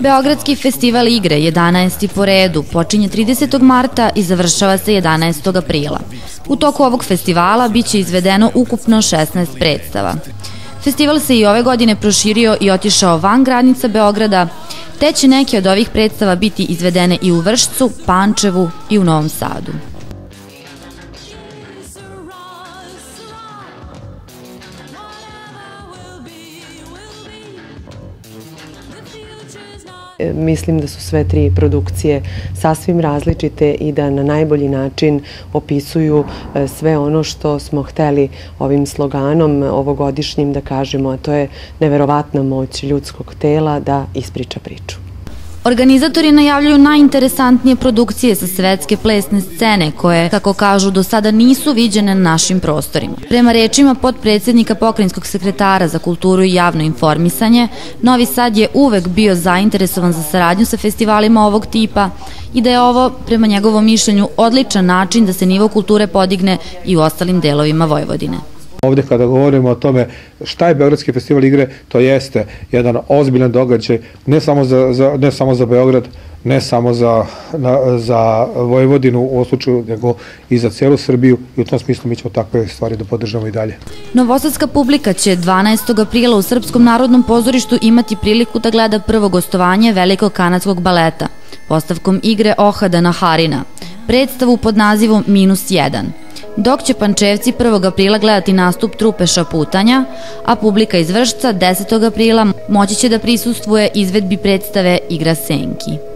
Beogradski festival igre 11. po redu počinje 30. marta i završava se 11. aprila. U toku ovog festivala biće izvedeno ukupno 16 predstava. Festival se i ove godine proširio i otišao van granica Beograda, te će neke od ovih predstava biti izvedene i u Vršcu, Pančevu i u Novom Sadu. Mislim da su sve tri produkcije sasvim različite i da na najbolji način opisuju e, sve ono što smo hteli ovim sloganom ovogodišnjim da kažemo, a to je neverovatna moć ljudskog tela da ispriča priču. Organizatori najavljuju najinteresantnije produkcije sa svetske plesne scene koje, kako kažu, do sada nisu viđene na našim prostorima. Prema rečima podpredsednika pokrinjskog sekretara za kulturu i javno informisanje, Novi Sad je uvek bio zainteresovan za saradnju sa festivalima ovog tipa i da je ovo, prema njegovom mišljenju, odličan način da se nivo kulture podigne i u ostalim delovima Vojvodine. Ovde kada govorimo o tome šta je Beogradski festival igre, to jeste jedan ozbiljan događaj, ne samo za, za, ne samo za Beograd, ne samo za, na, za Vojvodinu u slučaju, nego i za celu Srbiju i u tom smislu mi ćemo takve stvari da podržamo i dalje. Novosadska publika će 12. aprila u Srpskom narodnom pozorištu imati priliku da gleda prvo gostovanje velikog kanadskog baleta, postavkom igre Ohada Harina, predstavu pod nazivom Minus 1 dok će Pančevci 1. aprila gledati nastup trupe Šaputanja, a publika iz Vršca 10. aprila moći će da prisustvuje izvedbi predstave Igra Senki.